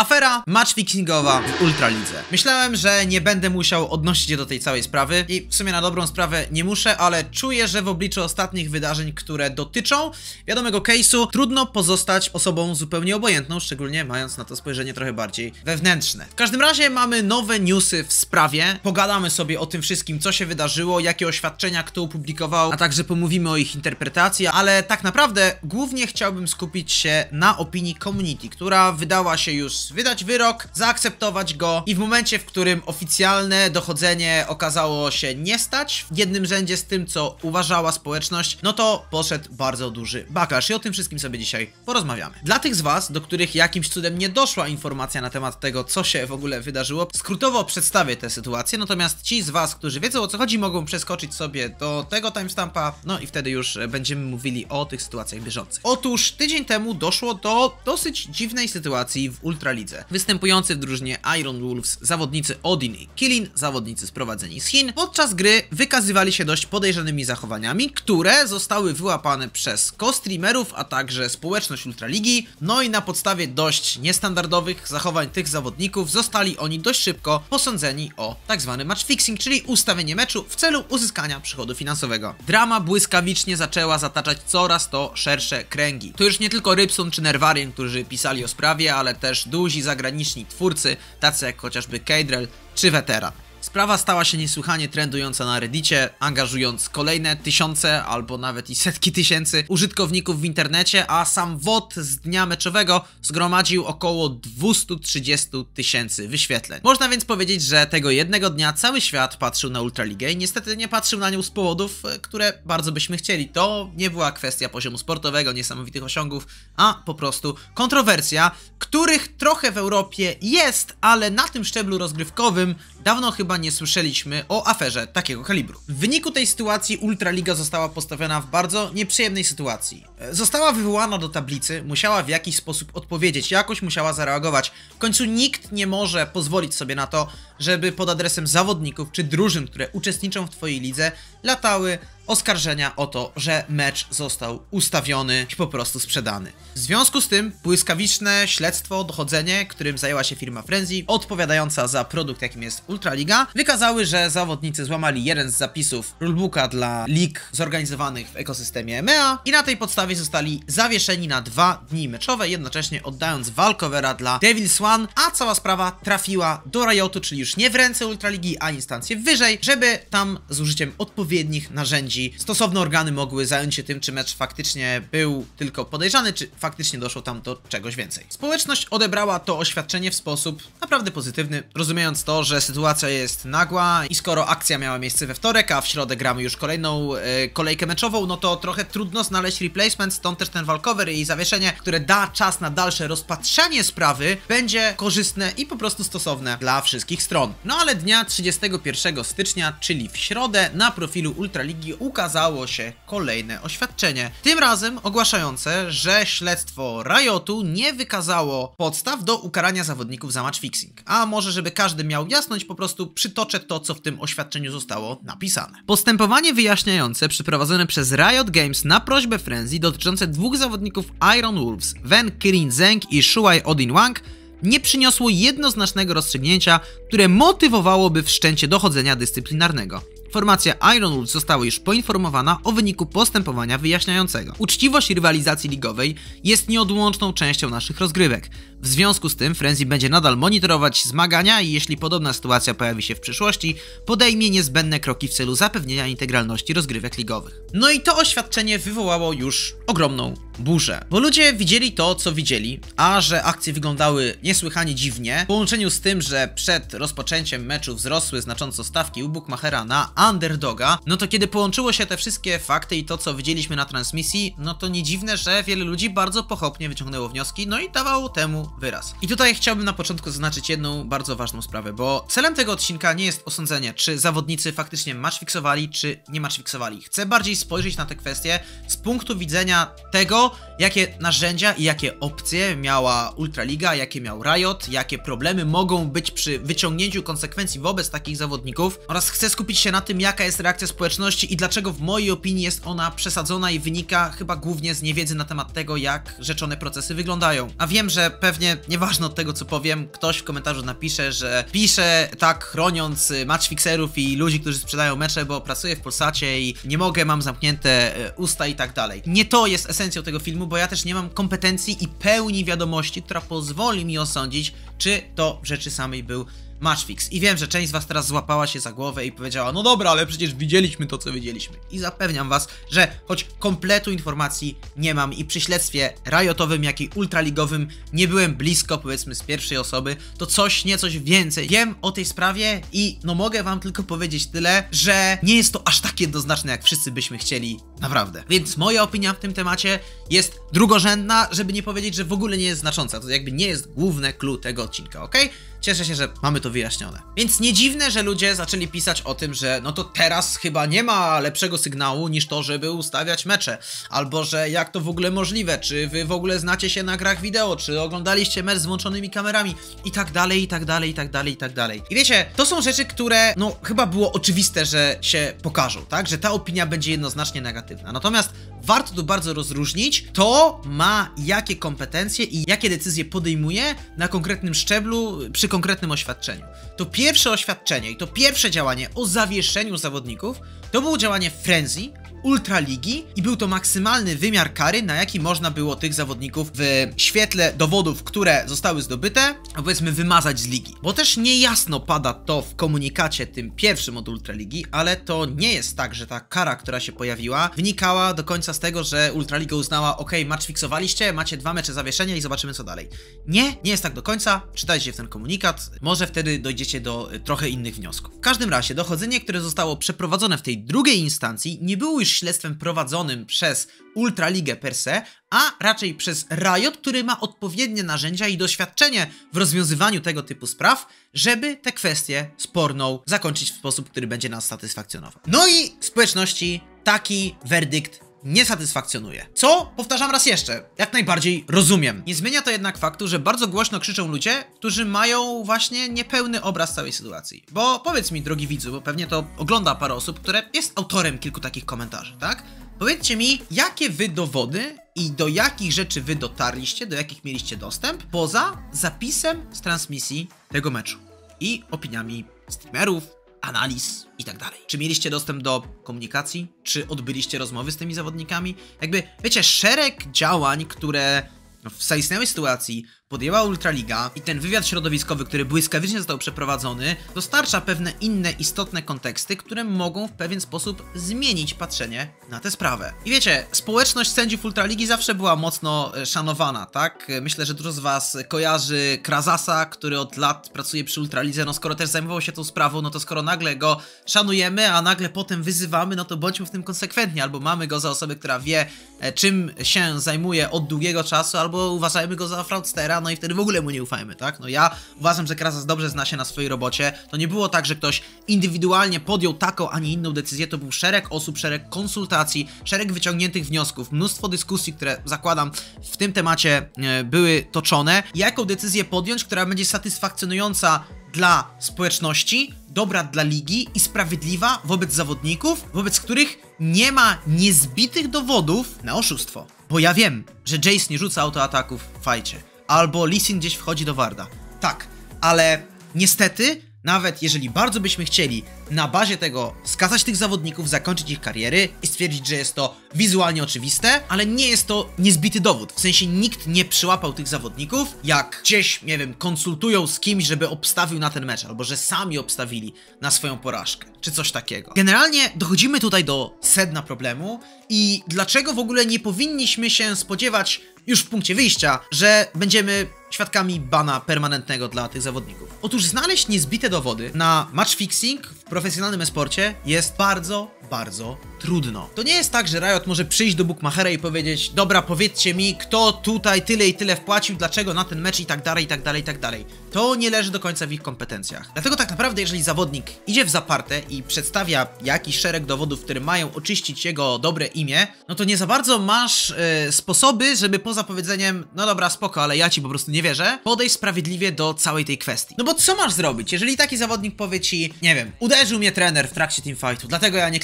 Afera matchfixingowa w Ultralidze. Myślałem, że nie będę musiał odnosić się do tej całej sprawy i w sumie na dobrą sprawę nie muszę, ale czuję, że w obliczu ostatnich wydarzeń, które dotyczą wiadomego case'u, trudno pozostać osobą zupełnie obojętną, szczególnie mając na to spojrzenie trochę bardziej wewnętrzne. W każdym razie mamy nowe newsy w sprawie, pogadamy sobie o tym wszystkim, co się wydarzyło, jakie oświadczenia kto opublikował, a także pomówimy o ich interpretacji, ale tak naprawdę głównie chciałbym skupić się na opinii community, która wydała się już wydać wyrok, zaakceptować go i w momencie, w którym oficjalne dochodzenie okazało się nie stać w jednym rzędzie z tym, co uważała społeczność, no to poszedł bardzo duży backlash i o tym wszystkim sobie dzisiaj porozmawiamy. Dla tych z Was, do których jakimś cudem nie doszła informacja na temat tego, co się w ogóle wydarzyło, skrótowo przedstawię tę sytuację, natomiast ci z Was, którzy wiedzą o co chodzi, mogą przeskoczyć sobie do tego timestampa, no i wtedy już będziemy mówili o tych sytuacjach bieżących. Otóż tydzień temu doszło do dosyć dziwnej sytuacji w Ultralidze. Występujący w drużynie Iron Wolves zawodnicy Odin i Killin, zawodnicy sprowadzeni z Chin, podczas gry wykazywali się dość podejrzanymi zachowaniami, które zostały wyłapane przez co-streamerów, a także społeczność Ultraligi, no i na podstawie dość niestandardowych zachowań tych zawodników zostali oni dość szybko posądzeni o tak zwany match fixing, czyli ustawienie meczu w celu uzyskania przychodu finansowego. Drama błyskawicznie zaczęła zataczać coraz to szersze kręgi. To już nie tylko Rybson czy Nerwarian, którzy pisali o sprawie, ale też duzi zagraniczni twórcy, tacy jak chociażby Keidrel czy Veteran. Sprawa stała się niesłychanie trendująca na Reddicie, angażując kolejne tysiące albo nawet i setki tysięcy użytkowników w internecie, a sam WOT z dnia meczowego zgromadził około 230 tysięcy wyświetleń. Można więc powiedzieć, że tego jednego dnia cały świat patrzył na Ultraligę i niestety nie patrzył na nią z powodów, które bardzo byśmy chcieli. To nie była kwestia poziomu sportowego, niesamowitych osiągów, a po prostu kontrowersja, których trochę w Europie jest, ale na tym szczeblu rozgrywkowym dawno chyba nie słyszeliśmy o aferze takiego kalibru. W wyniku tej sytuacji Ultraliga została postawiona w bardzo nieprzyjemnej sytuacji. Została wywołana do tablicy, musiała w jakiś sposób odpowiedzieć, jakoś musiała zareagować. W końcu nikt nie może pozwolić sobie na to, żeby pod adresem zawodników czy drużyn, które uczestniczą w Twojej lidze, latały oskarżenia o to, że mecz został ustawiony i po prostu sprzedany. W związku z tym błyskawiczne śledztwo, dochodzenie, którym zajęła się firma Frenzy, odpowiadająca za produkt jakim jest Ultraliga, wykazały, że zawodnicy złamali jeden z zapisów rulebooka dla lig zorganizowanych w ekosystemie EMEA i na tej podstawie zostali zawieszeni na dwa dni meczowe, jednocześnie oddając walkovera dla Devil's One, a cała sprawa trafiła do Riotu, czyli już nie w ręce Ultraligi, a instancje wyżej, żeby tam z użyciem odpowiednich narzędzi stosowne organy mogły zająć się tym, czy mecz faktycznie był tylko podejrzany, czy faktycznie doszło tam do czegoś więcej. Społeczność odebrała to oświadczenie w sposób naprawdę pozytywny, rozumiejąc to, że sytuacja jest nagła i skoro akcja miała miejsce we wtorek, a w środę gramy już kolejną e, kolejkę meczową, no to trochę trudno znaleźć replacement, stąd też ten walkover i zawieszenie, które da czas na dalsze rozpatrzenie sprawy, będzie korzystne i po prostu stosowne dla wszystkich stron. No ale dnia 31 stycznia, czyli w środę, na profilu Ultraligi ukazało się kolejne oświadczenie. Tym razem ogłaszające, że śledztwo Riotu nie wykazało podstaw do ukarania zawodników za match fixing. A może, żeby każdy miał jasność, po prostu przytoczę to, co w tym oświadczeniu zostało napisane. Postępowanie wyjaśniające przeprowadzone przez Riot Games na prośbę Frenzy dotyczące dwóch zawodników Iron Wolves, Wen Kirin Zeng i Shuai Odin Wang, nie przyniosło jednoznacznego rozstrzygnięcia, które motywowałoby wszczęcie dochodzenia dyscyplinarnego. Formacja Iron Wolves została już poinformowana o wyniku postępowania wyjaśniającego. Uczciwość rywalizacji ligowej jest nieodłączną częścią naszych rozgrywek. W związku z tym Frenzy będzie nadal monitorować zmagania i jeśli podobna sytuacja pojawi się w przyszłości, podejmie niezbędne kroki w celu zapewnienia integralności rozgrywek ligowych. No i to oświadczenie wywołało już ogromną burzę, bo ludzie widzieli to, co widzieli, a że akcje wyglądały niesłychanie dziwnie, w połączeniu z tym, że przed rozpoczęciem meczu wzrosły znacząco stawki u Bookmachera na underdoga, no to kiedy połączyło się te wszystkie fakty i to, co widzieliśmy na transmisji, no to nie dziwne, że wiele ludzi bardzo pochopnie wyciągnęło wnioski, no i dawało temu wyraz. I tutaj chciałbym na początku zaznaczyć jedną bardzo ważną sprawę, bo celem tego odcinka nie jest osądzenie, czy zawodnicy faktycznie matchfixowali, czy nie matchfixowali. Chcę bardziej spojrzeć na tę kwestię z punktu widzenia tego, jakie narzędzia i jakie opcje miała Ultraliga, jakie miał Riot, jakie problemy mogą być przy wyciągnięciu konsekwencji wobec takich zawodników oraz chcę skupić się na tym, jaka jest reakcja społeczności i dlaczego w mojej opinii jest ona przesadzona i wynika chyba głównie z niewiedzy na temat tego, jak rzeczone procesy wyglądają. A wiem, że pewnie nieważne od tego, co powiem, ktoś w komentarzu napisze, że pisze tak chroniąc matchfixerów i ludzi, którzy sprzedają mecze, bo pracuję w Polsacie i nie mogę, mam zamknięte e, usta i tak dalej. Nie to jest esencją tego filmu, bo ja też nie mam kompetencji i pełni wiadomości, która pozwoli mi osądzić, czy to w rzeczy samej był matchfix. I wiem, że część z was teraz złapała się za głowę i powiedziała, no dobra, ale przecież widzieliśmy to, co widzieliśmy. I zapewniam was, że choć kompletu informacji nie mam i przy śledztwie rajotowym, jak i ultraligowym nie byłem blisko, powiedzmy, z pierwszej osoby, to coś, nie coś więcej wiem o tej sprawie i no mogę wam tylko powiedzieć tyle, że nie jest to aż tak jednoznaczne, jak wszyscy byśmy chcieli, naprawdę. Więc moja opinia w tym temacie jest drugorzędna, żeby nie powiedzieć, że w ogóle nie jest znacząca. To jakby nie jest główne clue tego odcinka, ok? Cieszę się, że mamy to wyjaśnione. Więc nie dziwne, że ludzie zaczęli pisać o tym, że no to teraz chyba nie ma lepszego sygnału niż to, żeby ustawiać mecze. Albo że jak to w ogóle możliwe, czy wy w ogóle znacie się na grach wideo, czy oglądaliście mecz z włączonymi kamerami i tak dalej, i tak dalej, i tak dalej, i tak dalej. I wiecie, to są rzeczy, które no chyba było oczywiste, że się pokażą, tak? Że ta opinia będzie jednoznacznie negatywna. Natomiast warto tu bardzo rozróżnić, to ma jakie kompetencje i jakie decyzje podejmuje na konkretnym szczeblu przy konkretnym oświadczeniu. To pierwsze oświadczenie i to pierwsze działanie o zawieszeniu zawodników to było działanie Frenzy, Ultraligi i był to maksymalny wymiar kary, na jaki można było tych zawodników w świetle dowodów, które zostały zdobyte, powiedzmy wymazać z ligi. Bo też niejasno pada to w komunikacie tym pierwszym od Ultraligi, ale to nie jest tak, że ta kara, która się pojawiła, wynikała do końca z tego, że Ultraliga uznała, ok, match fiksowaliście, macie dwa mecze zawieszenia i zobaczymy co dalej. Nie, nie jest tak do końca, czytajcie w ten komunikat, może wtedy dojdziecie do y, trochę innych wniosków. W każdym razie, dochodzenie, które zostało przeprowadzone w tej drugiej instancji, nie było już śledztwem prowadzonym przez Ultraligę per se, a raczej przez Riot, który ma odpowiednie narzędzia i doświadczenie w rozwiązywaniu tego typu spraw, żeby tę kwestię sporną zakończyć w sposób, który będzie nas satysfakcjonował. No i społeczności taki werdykt nie satysfakcjonuje. Co, powtarzam raz jeszcze, jak najbardziej rozumiem. Nie zmienia to jednak faktu, że bardzo głośno krzyczą ludzie, którzy mają właśnie niepełny obraz całej sytuacji. Bo powiedz mi, drogi widzu, bo pewnie to ogląda parę osób, które jest autorem kilku takich komentarzy, tak? Powiedzcie mi, jakie wy dowody i do jakich rzeczy wy dotarliście, do jakich mieliście dostęp, poza zapisem z transmisji tego meczu i opiniami streamerów, analiz i tak dalej. Czy mieliście dostęp do komunikacji? Czy odbyliście rozmowy z tymi zawodnikami? Jakby, wiecie, szereg działań, które w zaistniałej sytuacji podjęła Ultraliga i ten wywiad środowiskowy, który błyskawicznie został przeprowadzony, dostarcza pewne inne istotne konteksty, które mogą w pewien sposób zmienić patrzenie na tę sprawę. I wiecie, społeczność sędziów Ultraligi zawsze była mocno e, szanowana, tak? Myślę, że dużo z was kojarzy Krazasa, który od lat pracuje przy Ultralidze, no skoro też zajmował się tą sprawą, no to skoro nagle go szanujemy, a nagle potem wyzywamy, no to bądźmy w tym konsekwentni, albo mamy go za osobę, która wie, e, czym się zajmuje od długiego czasu, albo uważajmy go za fraudstera, no i wtedy w ogóle mu nie ufajmy, tak? No ja uważam, że Krasas dobrze zna się na swojej robocie. To nie było tak, że ktoś indywidualnie podjął taką, a nie inną decyzję. To był szereg osób, szereg konsultacji, szereg wyciągniętych wniosków, mnóstwo dyskusji, które zakładam w tym temacie e, były toczone. Jaką decyzję podjąć, która będzie satysfakcjonująca dla społeczności, dobra dla ligi i sprawiedliwa wobec zawodników, wobec których nie ma niezbitych dowodów na oszustwo. Bo ja wiem, że Jace nie rzuca autoataków w fajcie albo Lisin gdzieś wchodzi do Warda. Tak, ale niestety, nawet jeżeli bardzo byśmy chcieli na bazie tego skazać tych zawodników, zakończyć ich kariery i stwierdzić, że jest to wizualnie oczywiste, ale nie jest to niezbity dowód. W sensie nikt nie przyłapał tych zawodników, jak gdzieś, nie wiem, konsultują z kimś, żeby obstawił na ten mecz, albo że sami obstawili na swoją porażkę, czy coś takiego. Generalnie dochodzimy tutaj do sedna problemu i dlaczego w ogóle nie powinniśmy się spodziewać już w punkcie wyjścia, że będziemy świadkami bana permanentnego dla tych zawodników. Otóż znaleźć niezbite dowody na match fixing w profesjonalnym esporcie jest bardzo, bardzo trudno. To nie jest tak, że Riot może przyjść do Bookmachera i powiedzieć dobra, powiedzcie mi, kto tutaj tyle i tyle wpłacił, dlaczego na ten mecz i tak dalej, i tak dalej, i tak dalej. To nie leży do końca w ich kompetencjach. Dlatego tak naprawdę, jeżeli zawodnik idzie w zaparte i przedstawia jakiś szereg dowodów, które mają oczyścić jego dobre imię, no to nie za bardzo masz e, sposoby, żeby poza powiedzeniem, no dobra, spoko, ale ja ci po prostu nie wierzę, podejść sprawiedliwie do całej tej kwestii. No bo co masz zrobić, jeżeli taki zawodnik powie ci, nie wiem, uderzył mnie trener w trakcie teamfightu, dlatego ja nie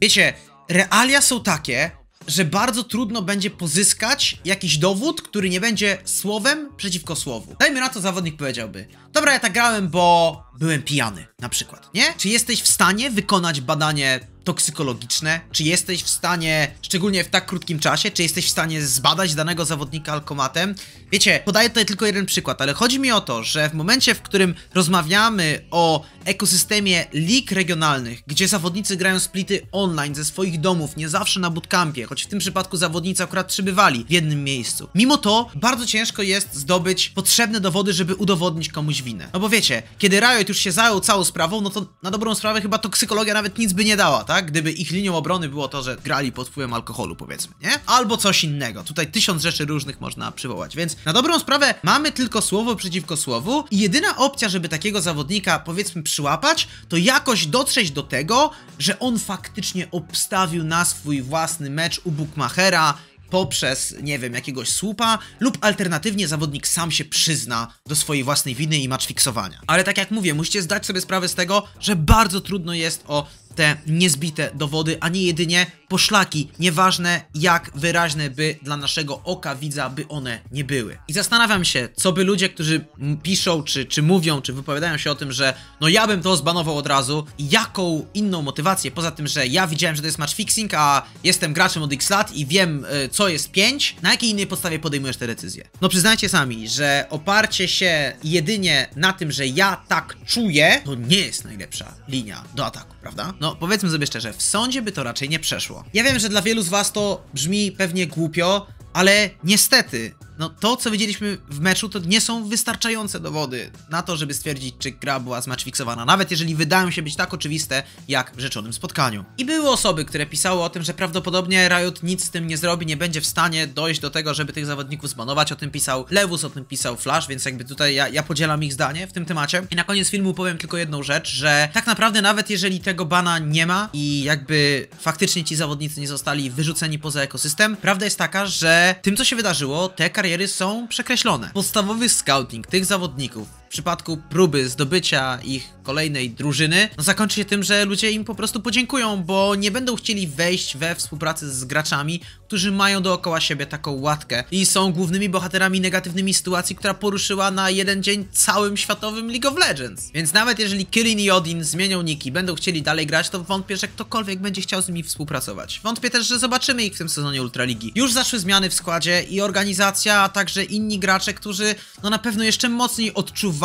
Wiecie, realia są takie, że bardzo trudno będzie pozyskać jakiś dowód, który nie będzie słowem przeciwko słowu. Dajmy na to, zawodnik powiedziałby: Dobra, ja tak grałem, bo byłem pijany, na przykład, nie? Czy jesteś w stanie wykonać badanie toksykologiczne? Czy jesteś w stanie, szczególnie w tak krótkim czasie, czy jesteś w stanie zbadać danego zawodnika alkomatem? Wiecie, podaję tutaj tylko jeden przykład, ale chodzi mi o to, że w momencie, w którym rozmawiamy o ekosystemie lig regionalnych, gdzie zawodnicy grają splity online ze swoich domów, nie zawsze na bootcampie, choć w tym przypadku zawodnicy akurat przybywali w jednym miejscu. Mimo to bardzo ciężko jest zdobyć potrzebne dowody, żeby udowodnić komuś winę. No bo wiecie, kiedy Riot już się zajął całą sprawą, no to na dobrą sprawę chyba toksykologia nawet nic by nie dała, tak? Gdyby ich linią obrony było to, że grali pod wpływem alkoholu, powiedzmy, nie? Albo coś innego. Tutaj tysiąc rzeczy różnych można przywołać, więc na dobrą sprawę mamy tylko słowo przeciwko słowu i jedyna opcja, żeby takiego zawodnika, powiedzmy, przyłapać, to jakoś dotrzeć do tego, że on faktycznie obstawił na swój własny mecz u Bookmachera, poprzez, nie wiem, jakiegoś słupa, lub alternatywnie zawodnik sam się przyzna do swojej własnej winy i match fiksowania. Ale tak jak mówię, musicie zdać sobie sprawę z tego, że bardzo trudno jest o te niezbite dowody, a nie jedynie poszlaki, nieważne jak wyraźne by dla naszego oka widza by one nie były. I zastanawiam się, co by ludzie, którzy piszą, czy, czy mówią, czy wypowiadają się o tym, że no ja bym to zbanował od razu, jaką inną motywację, poza tym, że ja widziałem, że to jest match fixing, a jestem graczem od x lat i wiem, y, co jest 5, na jakiej innej podstawie podejmujesz te decyzje? No przyznajcie sami, że oparcie się jedynie na tym, że ja tak czuję, to nie jest najlepsza linia do ataku, prawda? No powiedzmy sobie szczerze, w sądzie by to raczej nie przeszło. Ja wiem, że dla wielu z was to brzmi pewnie głupio, ale niestety no to, co widzieliśmy w meczu, to nie są wystarczające dowody na to, żeby stwierdzić, czy gra była zmatchfixowana, nawet jeżeli wydają się być tak oczywiste, jak w rzeczonym spotkaniu. I były osoby, które pisały o tym, że prawdopodobnie Riot nic z tym nie zrobi, nie będzie w stanie dojść do tego, żeby tych zawodników zbanować, o tym pisał Lewus, o tym pisał Flash, więc jakby tutaj ja, ja podzielam ich zdanie w tym temacie. I na koniec filmu powiem tylko jedną rzecz, że tak naprawdę nawet jeżeli tego bana nie ma i jakby faktycznie ci zawodnicy nie zostali wyrzuceni poza ekosystem, prawda jest taka, że tym, co się wydarzyło, te kariery są przekreślone. Podstawowy scouting tych zawodników w przypadku próby zdobycia ich kolejnej drużyny, no zakończy się tym, że ludzie im po prostu podziękują, bo nie będą chcieli wejść we współpracę z graczami, którzy mają dookoła siebie taką łatkę i są głównymi bohaterami negatywnymi sytuacji, która poruszyła na jeden dzień całym światowym League of Legends. Więc nawet jeżeli Kirin i Odin zmienią niki, będą chcieli dalej grać, to wątpię, że ktokolwiek będzie chciał z nimi współpracować. Wątpię też, że zobaczymy ich w tym sezonie Ultraligi. Już zaszły zmiany w składzie i organizacja, a także inni gracze, którzy no na pewno jeszcze mocniej odczuwają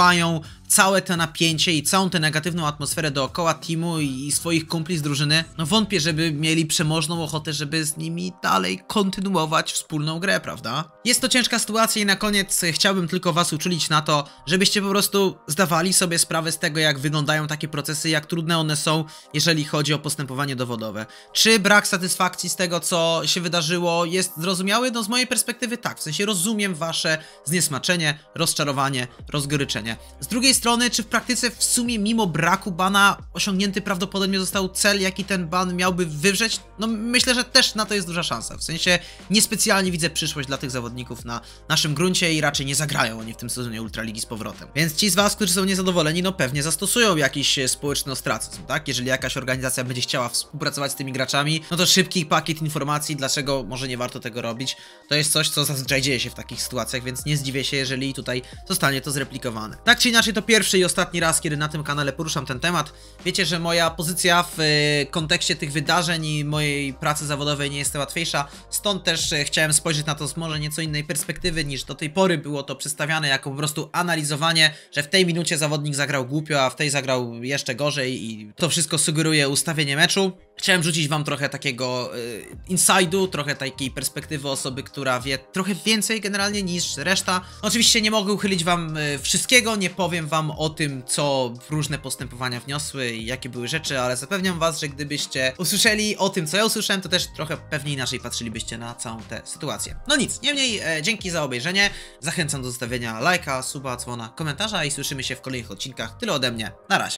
całe to napięcie i całą tę negatywną atmosferę dookoła teamu i swoich kumpli z drużyny, no wątpię, żeby mieli przemożną ochotę, żeby z nimi dalej kontynuować wspólną grę, prawda? Jest to ciężka sytuacja i na koniec chciałbym tylko was uczulić na to, żebyście po prostu zdawali sobie sprawę z tego, jak wyglądają takie procesy, jak trudne one są, jeżeli chodzi o postępowanie dowodowe. Czy brak satysfakcji z tego, co się wydarzyło, jest zrozumiały? No z mojej perspektywy tak, w sensie rozumiem wasze zniesmaczenie, rozczarowanie, rozgoryczenie. Z drugiej strony, czy w praktyce w sumie mimo braku bana osiągnięty prawdopodobnie został cel, jaki ten ban miałby wywrzeć? No myślę, że też na to jest duża szansa. W sensie niespecjalnie widzę przyszłość dla tych zawodników na naszym gruncie i raczej nie zagrają oni w tym sezonie Ultraligi z powrotem. Więc ci z was, którzy są niezadowoleni, no pewnie zastosują jakiś e, społeczny ostracyzm, tak? Jeżeli jakaś organizacja będzie chciała współpracować z tymi graczami, no to szybki pakiet informacji, dlaczego może nie warto tego robić, to jest coś, co zazwyczaj dzieje się w takich sytuacjach, więc nie zdziwię się, jeżeli tutaj zostanie to zreplikowane. Tak czy inaczej, to pierwszy i ostatni raz, kiedy na tym kanale poruszam ten temat. Wiecie, że moja pozycja w y, kontekście tych wydarzeń i mojej pracy zawodowej nie jest łatwiejsza, stąd też y, chciałem spojrzeć na to z może nieco innej perspektywy niż do tej pory było to przedstawiane jako po prostu analizowanie, że w tej minucie zawodnik zagrał głupio, a w tej zagrał jeszcze gorzej i to wszystko sugeruje ustawienie meczu. Chciałem rzucić wam trochę takiego y, inside'u, trochę takiej perspektywy osoby, która wie trochę więcej generalnie niż reszta. Oczywiście nie mogę uchylić wam y, wszystkiego, wszystkiego, nie powiem wam o tym, co różne postępowania wniosły i jakie były rzeczy, ale zapewniam was, że gdybyście usłyszeli o tym, co ja usłyszałem, to też trochę pewnie inaczej patrzylibyście na całą tę sytuację. No nic, niemniej e, dzięki za obejrzenie, zachęcam do zostawienia lajka, suba, dzwona, komentarza i słyszymy się w kolejnych odcinkach. Tyle ode mnie, na razie.